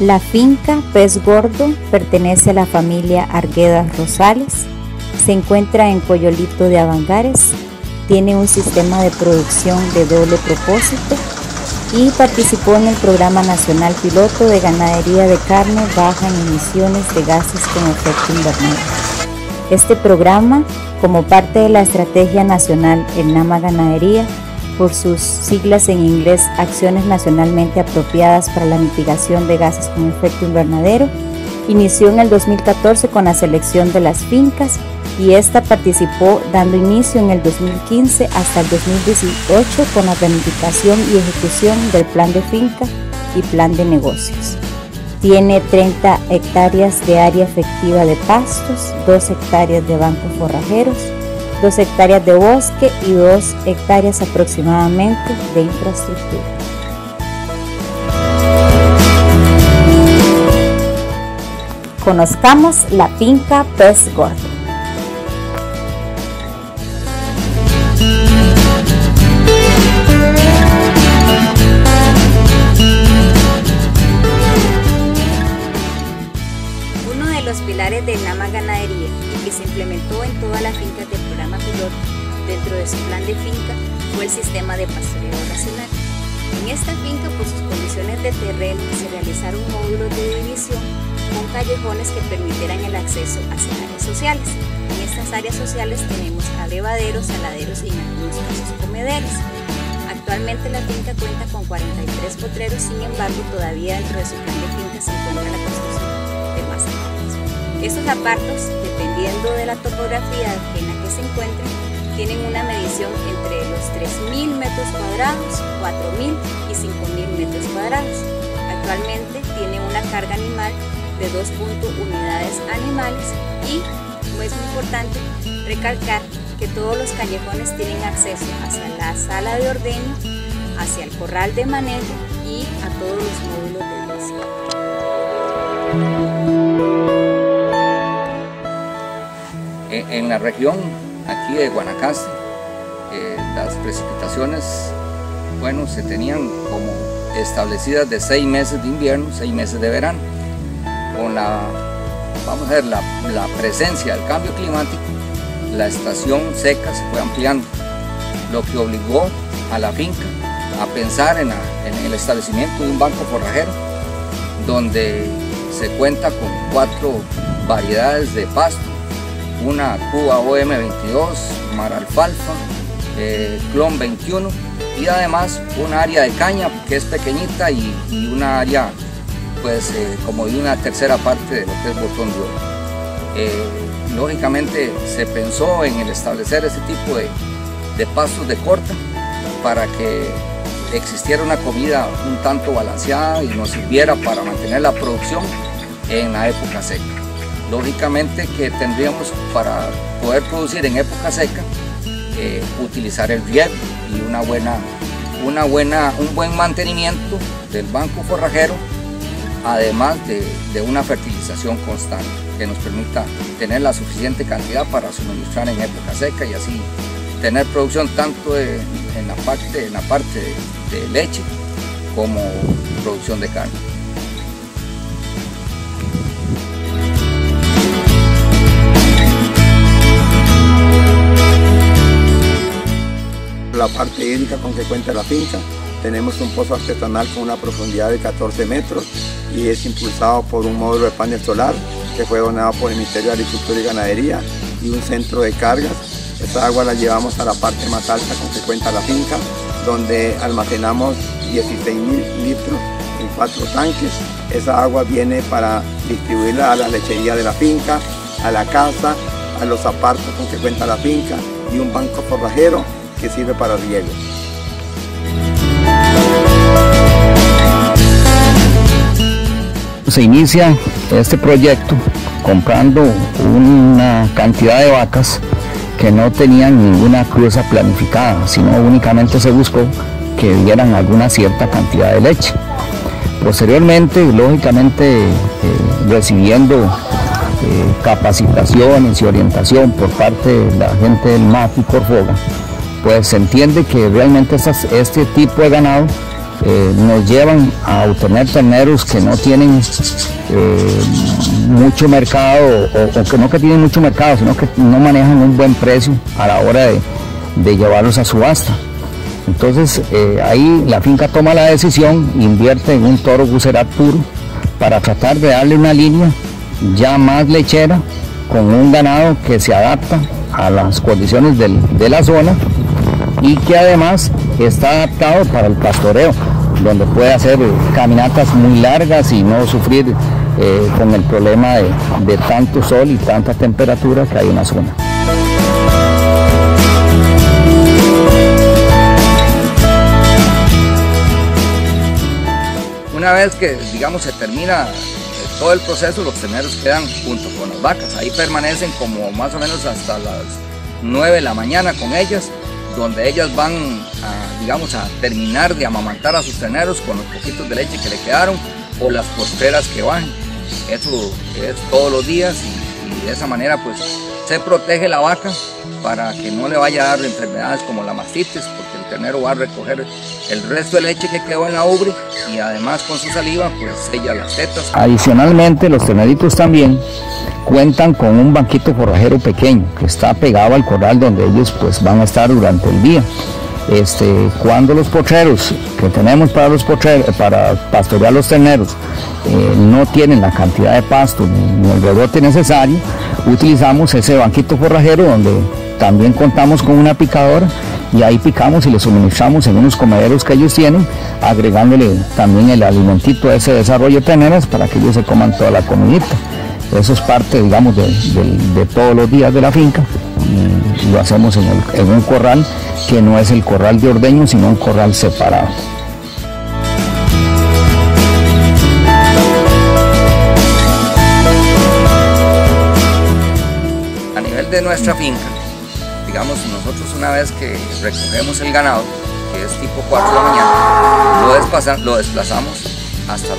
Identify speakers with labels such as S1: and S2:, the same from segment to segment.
S1: La finca Pez Gordo pertenece a la familia Arguedas Rosales. Se encuentra en Coyolito de Avangares. Tiene un sistema de producción de doble propósito y participó en el Programa Nacional Piloto de Ganadería de Carne Baja en Emisiones de Gases con Efecto Invernadero. Este programa, como parte de la Estrategia Nacional El Nama Ganadería, por sus siglas en inglés Acciones Nacionalmente Apropiadas para la Mitigación de Gases con Efecto Invernadero, inició en el 2014 con la selección de las fincas y esta participó dando inicio en el 2015 hasta el 2018 con la planificación y ejecución del plan de finca y plan de negocios. Tiene 30 hectáreas de área efectiva de pastos, 2 hectáreas de bancos forrajeros, 2 hectáreas de bosque y 2 hectáreas aproximadamente de infraestructura. Conozcamos la finca Pez Gordo. Uno de los pilares del Nama Ganadería que se implementó en todas las fincas del dentro de su plan de finca fue el sistema de pastoreo racional. En esta finca, por sus condiciones de terreno, se realizaron módulos de división con callejones que permitieran el acceso hacia áreas sociales. En estas áreas sociales tenemos abrevaderos, saladeros y en algunos casos comederos. Actualmente la finca cuenta con 43 potreros, sin embargo todavía dentro de su plan de finca se encuentra la construcción de más apartos. Estos apartos, dependiendo de la topografía en se encuentren, tienen una medición entre los 3.000 metros cuadrados, 4.000 y 5.000 metros cuadrados. Actualmente tiene una carga animal de 2 unidades animales y, como es muy importante, recalcar que todos los callejones tienen acceso hacia la sala de ordeño, hacia el corral de manejo y a todos los módulos de
S2: división. En la región aquí de Guanacaste, las precipitaciones, bueno, se tenían como establecidas de seis meses de invierno, seis meses de verano. Con la, vamos a ver, la, la presencia del cambio climático, la estación seca se fue ampliando, lo que obligó a la finca a pensar en, en el establecimiento de un banco forrajero, donde se cuenta con cuatro variedades de pasto, una Cuba OM22, Mar Alfalfa, eh, Clon 21 y además un área de caña que es pequeñita y, una área pues eh, como de una tercera parte de lo que es botón de oro. Eh, lógicamente se pensó en el establecer ese tipo de, de pastos de corta para que existiera una comida un tanto balanceada y nos sirviera para mantener la producción en la época seca. Lógicamente que tendríamos para poder producir en época seca eh, utilizar el riego y una buena, una buena, un buen mantenimiento del banco forrajero además de, de, una fertilización constante que nos permita tener la suficiente cantidad para suministrar en época seca y así tener producción tanto en, la parte, en la parte de leche como producción de carne.
S3: La parte hídrica con que cuenta la finca tenemos un pozo artesanal con una profundidad de 14 metros y es impulsado por un módulo de panel solar que fue donado por el Ministerio de Agricultura y Ganadería y un centro de cargas. Esta agua la llevamos a la parte más alta con que cuenta la finca, donde almacenamos 16 mil litros en cuatro tanques. Esa agua viene para distribuirla a la lechería de la finca, a la casa, a los apartos con que cuenta la finca y un banco forrajero que sirve para riego.
S4: Se inicia este proyecto comprando una cantidad de vacas que no tenían ninguna cruza planificada, sino únicamente se buscó que dieran alguna cierta cantidad de leche. Posteriormente, lógicamente, eh, recibiendo eh, capacitaciones y orientación por parte de la gente del MAF y Corfoga, pues se entiende que realmente este tipo de ganado eh, nos llevan a obtener terneros que no tienen eh, mucho mercado o, que no que tienen mucho mercado, sino que no manejan un buen precio a la hora de, llevarlos a subasta. Entonces eh, ahí la finca toma la decisión, invierte en un toro gucerat puro para tratar de darle una línea ya más lechera con un ganado que se adapta a las condiciones de la zona y que además está adaptado para el pastoreo, donde puede hacer caminatas muy largas y no sufrir eh, con el problema de, tanto sol y tanta temperatura que hay en la zona.
S2: Una vez que, digamos, se termina eh, todo el proceso, los terneros quedan junto con las vacas. Ahí permanecen como más o menos hasta las 9 de la mañana con ellas donde ellas van a, digamos, a terminar de amamantar a sus terneros con los poquitos de leche que le quedaron o las posteras que bajen. Eso es todos los días y, de esa manera pues se protege la vaca para que no le vaya a dar enfermedades como la mastitis, porque el ternero va a recoger el resto de leche que quedó en la ubre y además con su saliva pues sella las tetas.
S4: Adicionalmente los terneritos también cuentan con un banquito forrajero pequeño que está pegado al corral donde ellos pues van a estar durante el día. Este, cuando los potreros que tenemos para los para pastorear los terneros eh, no tienen la cantidad de pasto ni, el rebote necesario, utilizamos ese banquito forrajero donde también contamos con una picadora y ahí picamos y le suministramos en unos comederos que ellos tienen, agregándole también el alimentito a ese desarrollo de terneras para que ellos se coman toda la comidita. Eso es parte, digamos, de, todos los días de la finca. Y lo hacemos en, un corral que no es el corral de ordeño, sino un corral separado.
S2: A nivel de nuestra finca, digamos, nosotros una vez que recogemos el ganado, que es tipo 4 de la mañana, lo, desplazamos hasta,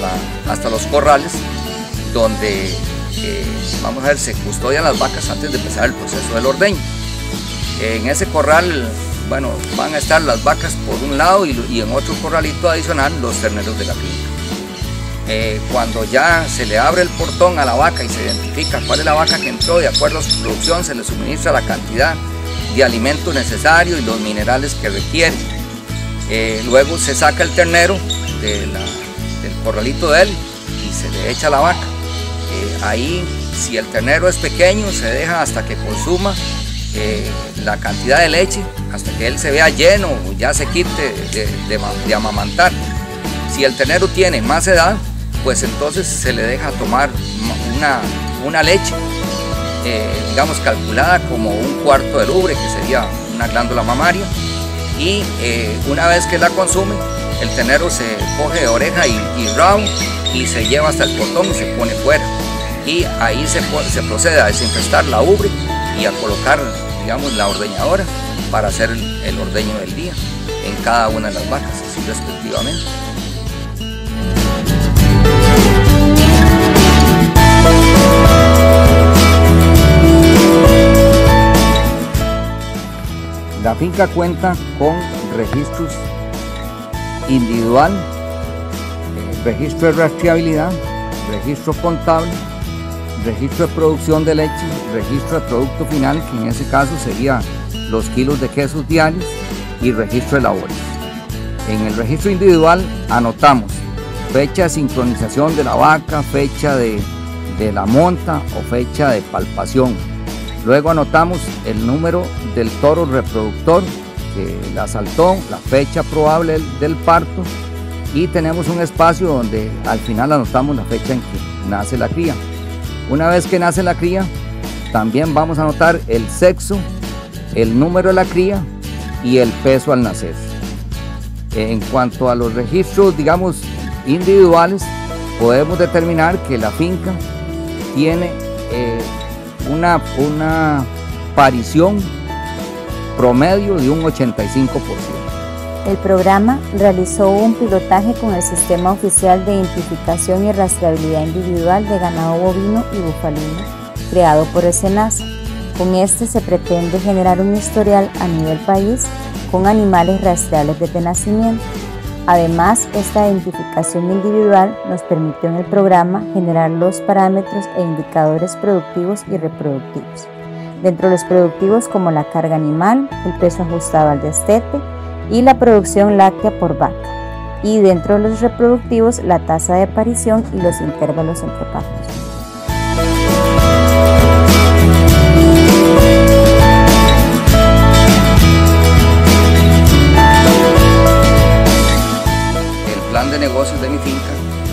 S2: hasta los corrales, donde vamos a ver, se custodian las vacas antes de empezar el proceso del ordeño. En ese corral, bueno, van a estar las vacas por un lado y, en otro corralito adicional los terneros de la finca. Eh, cuando ya se le abre el portón a la vaca y se identifica cuál es la vaca que entró, de acuerdo a su producción se le suministra la cantidad de alimento necesario y los minerales que requiere. Eh, luego se saca el ternero del corralito de él y se le echa la vaca. Eh, ahí, si el ternero es pequeño, se deja hasta que consuma eh, la cantidad de leche, hasta que él se vea lleno o ya se quite de, amamantar. Si el ternero tiene más edad, pues entonces se le deja tomar una, leche, eh, digamos, calculada como un cuarto de ubre, que sería una glándula mamaria. Y una vez que la consume, el ternero se coge de oreja y, y rabo y se lleva hasta el portón y se pone fuera. Y ahí se, procede a desinfestar la ubre y a colocar, digamos, la ordeñadora para hacer el, ordeño del día en cada una de las vacas, respectivamente.
S4: La finca cuenta con registros individual registro de rastreabilidad, registro contable, registro de producción de leche, registro de producto final, que en ese caso sería los kilos de quesos diarios, y registro de labores. En el registro individual anotamos fecha de sincronización de la vaca, fecha de, la monta o fecha de palpación. Luego anotamos el número del toro reproductor que la saltó, la fecha probable del parto y tenemos un espacio donde al final anotamos la fecha en que nace la cría. Una vez que nace la cría, también vamos a anotar el sexo, el número de la cría y el peso al nacer. En cuanto a los registros, digamos, individuales, podemos determinar que la finca tiene eh, una, una parición promedio de un 85%.
S1: El programa realizó un pilotaje con el Sistema Oficial de Identificación y Rastreabilidad Individual de Ganado Bovino y Bufalino, creado por el SENASA. Con este se pretende generar un historial a nivel país con animales rastreables desde nacimiento. Además, esta identificación individual nos permitió en el programa generar los parámetros e indicadores productivos y reproductivos. Dentro de los productivos como la carga animal, el peso ajustado al destete y la producción láctea por vaca. Y dentro de los reproductivos, la tasa de aparición y los intervalos entre partos.
S2: de negocios de mi finca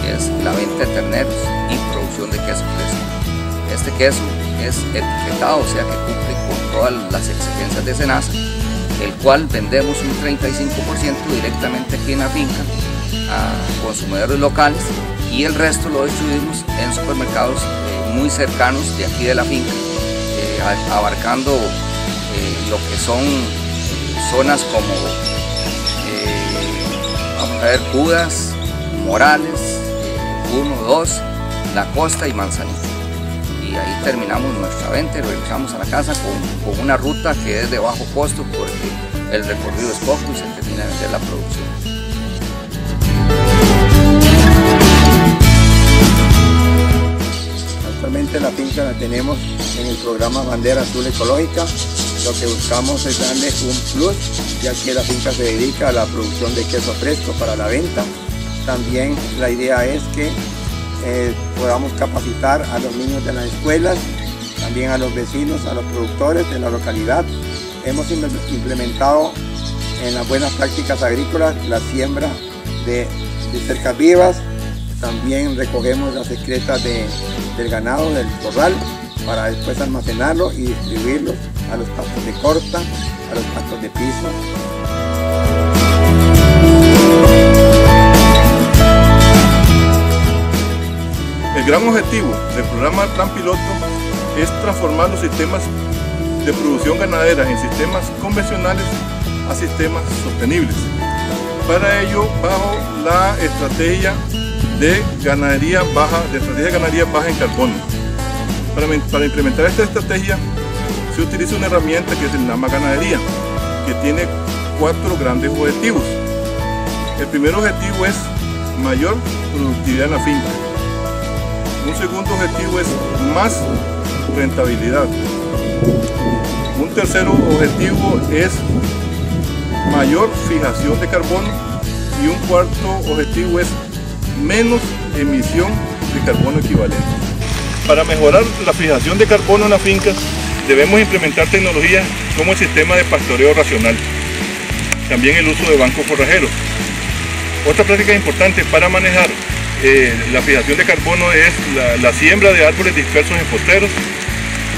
S2: es la venta de terneros y producción de queso fresco. Este queso es etiquetado, o sea que cumple con todas las exigencias de SENASA, el cual vendemos un 35% directamente aquí en la finca a consumidores locales y el resto lo distribuimos en supermercados eh, muy cercanos de aquí de la finca, eh, abarcando eh, lo que son zonas como vamos a ver Judas, Morales, 1, 2, La Costa y Manzanillo. Y ahí terminamos nuestra venta y regresamos a la casa con, una ruta que es de bajo costo porque el recorrido es poco y se termina de vender la producción.
S3: Actualmente la finca la tenemos en el programa Bandera Azul Ecológica lo que buscamos es darle un plus, ya que la finca se dedica a la producción de queso fresco para la venta. También la idea es que eh, podamos capacitar a los niños de las escuelas, también a los vecinos, a los productores de la localidad. Hemos implementado en las buenas prácticas agrícolas la siembra de, cercas vivas, también recogemos las excretas del ganado, del corral, para después almacenarlo y distribuirlo a los pastos de corta, a los pastos de piso.
S5: Gran objetivo del programa Plan Piloto es transformar los sistemas de producción ganadera en sistemas convencionales a sistemas sostenibles. Para ello, bajo la estrategia de ganadería baja, de estrategia de ganadería baja en carbono. Para, para implementar esta estrategia se utiliza una herramienta que es el NAMA Ganadería, que tiene cuatro grandes objetivos. El primer objetivo es mayor productividad en la finca. Un segundo objetivo es más rentabilidad. Un tercer objetivo es mayor fijación de carbono y un cuarto objetivo es menos emisión de carbono equivalente. Para mejorar la fijación de carbono en la finca debemos implementar tecnologías como el sistema de pastoreo racional, también el uso de bancos forrajeros. Otra práctica importante para manejar eh, la fijación de carbono es la, siembra de árboles dispersos en posteros,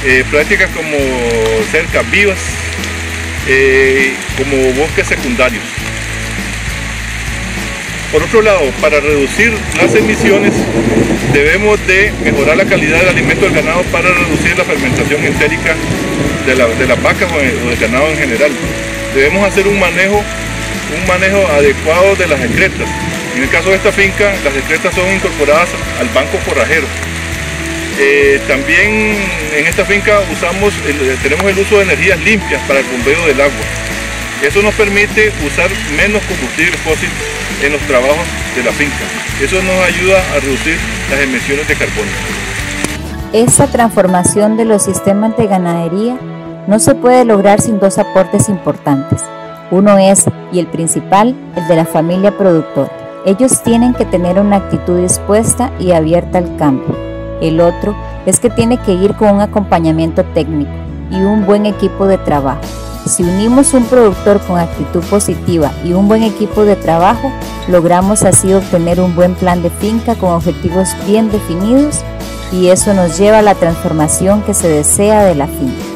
S5: eh, prácticas como cercas vivas, eh, como bosques secundarios. Por otro lado, para reducir las emisiones debemos de mejorar la calidad del alimento del ganado para reducir la fermentación entérica de, la, de las vacas o, del ganado en general. Debemos hacer un manejo, un manejo adecuado de las excretas. En el caso de esta finca, las excretas son incorporadas al banco forrajero. Eh, también en esta finca usamos, tenemos el uso de energías limpias para el bombeo del agua. Eso nos permite usar menos combustible fósil en los trabajos de la finca. Eso nos ayuda a reducir las emisiones de carbono.
S1: Esta transformación de los sistemas de ganadería no se puede lograr sin dos aportes importantes. Uno es, y el principal, el de la familia productora. Ellos tienen que tener una actitud dispuesta y abierta al cambio. El otro es que tiene que ir con un acompañamiento técnico y un buen equipo de trabajo. Si unimos un productor con actitud positiva y un buen equipo de trabajo, logramos así obtener un buen plan de finca con objetivos bien definidos y eso nos lleva a la transformación que se desea de la finca.